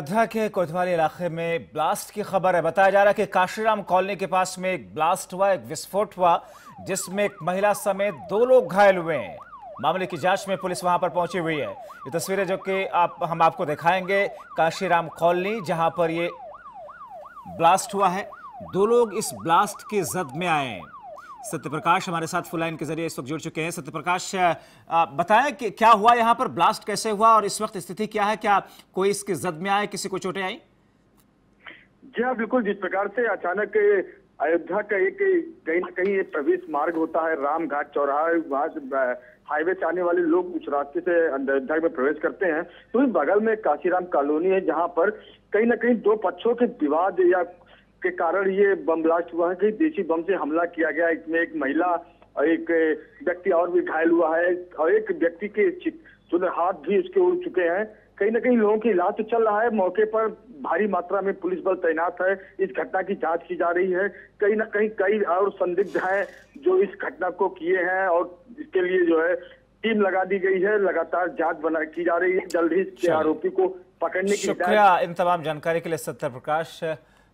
अयोध्या के कोतवाली इलाके में ब्लास्ट की खबर है। बताया जा रहा है कि काशीराम कॉलोनी के पास में एक ब्लास्ट हुआ, एक विस्फोट हुआ, जिसमें एक महिला समेत दो लोग घायल हुए हैं। मामले की जाँच में पुलिस वहाँ पर पहुँची हुई है। ये तस्वीरें जो कि आप, हम आपको दिखाएँगे, काशीराम कॉलोनी, जहाँ पर ये ब्लास्ट हुआ है। दो लोग इस ब्लास्ट की जद में आए हैं। सत्यप्रकाश हमारे साथ फुल लाइन के ज़रिए इस वक्त जुड़ चुके हैं। सत्यप्रकाश बताएँ कि क्या हुआ यहाँ पर? ब्लास्ट कैसे हुआ और इस वक्त स्थिति क्या है? क्या कोई इसके जद में आए, किसी को चोटें आई? जी हाँ बिल्कुल। जिस प्रकार से अचानक अयोध्या का एक कहीं ना कहीं एक प्रवेश मार्ग होता है राम घाट चौराहा, वहाँ हाईवे से आने वाले लोग उस रास्ते से अयोध्या में प्रवेश करते हैं। तो इस बगल में काशीराम कॉलोनी है, जहाँ पर कहीं ना कहीं दो पक्षों के विवाद या के कारण ये बम ब्लास्ट हुआ है कि देशी बम से हमला किया गया। इसमें एक महिला और एक व्यक्ति और भी घायल हुआ है और एक व्यक्ति के हाथ भी उसके उड़ चुके हैं। कहीं ना कहीं लोगों की इलाज तो चल रहा है। मौके पर भारी मात्रा में पुलिस बल तैनात है। इस घटना की जाँच की जा रही है। कहीं ना कहीं कई और संदिग्ध हैं जो इस घटना को किए हैं और इसके लिए जो है टीम लगा दी गई है। लगातार जाँच बना की जा रही है। जल्द ही इसके आरोपी को पकड़ने की शुक्रिया इन तमाम जानकारी के लिए सत्तर प्रकाश